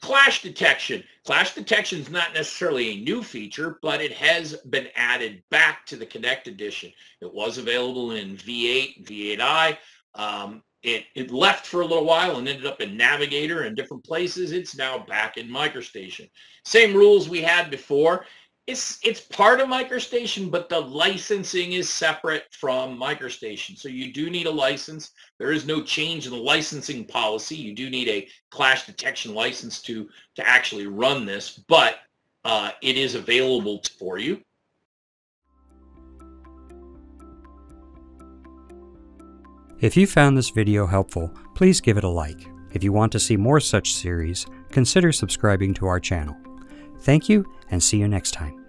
Clash detection. Clash detection is not necessarily a new feature, but it has been added back to the Connect edition. It was available in V8, V8i. Um, it, it left for a little while and ended up in Navigator and different places. It's now back in MicroStation. Same rules we had before it's it's part of MicroStation, but the licensing is separate from MicroStation. So you do need a license. There is no change in the licensing policy. You do need a clash detection license to to actually run this, but uh, it is available for you. If you found this video helpful, please give it a like. If you want to see more such series, consider subscribing to our channel. Thank you and see you next time.